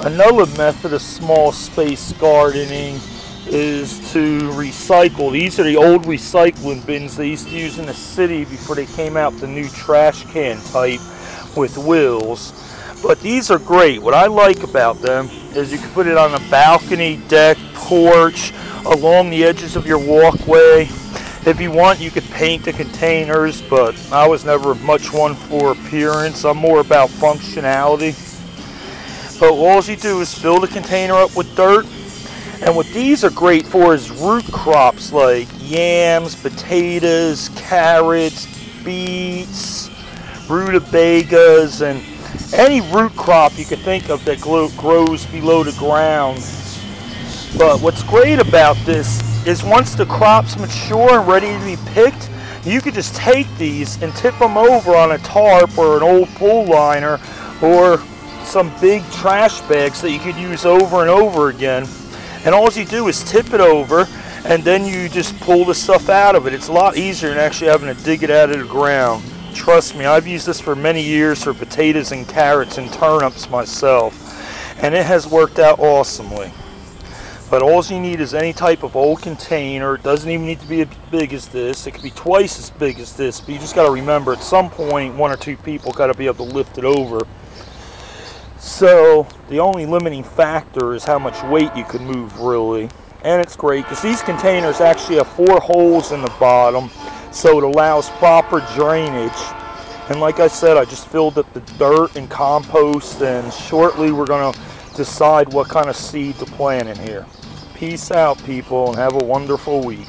Another method of small space gardening is to recycle. These are the old recycling bins they used to use in the city before they came out the new trash can type with wheels. But these are great. What I like about them is you can put it on a balcony, deck, porch, along the edges of your walkway. If you want, you could paint the containers, but I was never much one for appearance. I'm more about functionality. But all you do is fill the container up with dirt. And what these are great for is root crops like yams, potatoes, carrots, beets, rutabagas, and any root crop you can think of that grows below the ground. But what's great about this is once the crop's mature and ready to be picked, you could just take these and tip them over on a tarp or an old pool liner or some big trash bags that you could use over and over again. And all you do is tip it over and then you just pull the stuff out of it. It's a lot easier than actually having to dig it out of the ground. Trust me, I've used this for many years for potatoes and carrots and turnips myself. And it has worked out awesomely. But all you need is any type of old container. It doesn't even need to be as big as this. It could be twice as big as this. But you just got to remember at some point, one or two people got to be able to lift it over. So the only limiting factor is how much weight you can move really. And it's great because these containers actually have four holes in the bottom so it allows proper drainage. And like I said, I just filled up the dirt and compost and shortly we're going to decide what kind of seed to plant in here. Peace out people and have a wonderful week.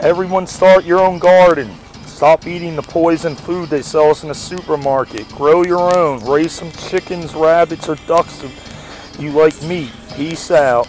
Everyone start your own garden. Stop eating the poison food they sell us in the supermarket. Grow your own. Raise some chickens, rabbits, or ducks if you like meat. Peace out.